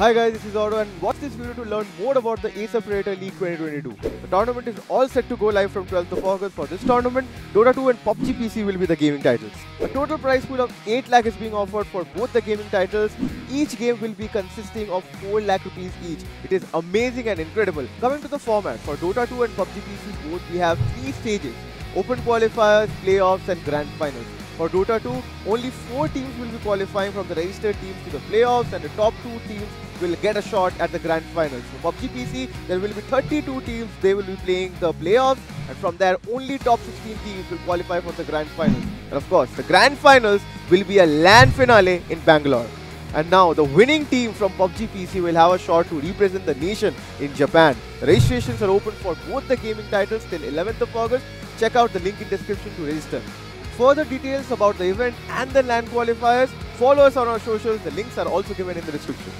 Hi guys, this is Otto and watch this video to learn more about the Acer Predator League 2022. The tournament is all set to go live from 12th of August. For this tournament, Dota 2 and PUBG PC will be the gaming titles. A total prize pool of 8 lakh is being offered for both the gaming titles. Each game will be consisting of 4 lakh rupees each. It is amazing and incredible. Coming to the format, for Dota 2 and PUBG PC both we have 3 stages. Open qualifiers, playoffs and grand finals. For Dota 2, only 4 teams will be qualifying from the registered teams to the playoffs and the top 2 teams will get a shot at the grand finals. For PUBG PC, there will be 32 teams, they will be playing the playoffs and from there only top 16 teams will qualify for the grand finals. And of course, the grand finals will be a LAN finale in Bangalore. And now the winning team from PUBG PC will have a shot to represent the nation in Japan. Registrations are open for both the gaming titles till 11th of August. Check out the link in description to register. Further details about the event and the LAN qualifiers, follow us on our socials. The links are also given in the description.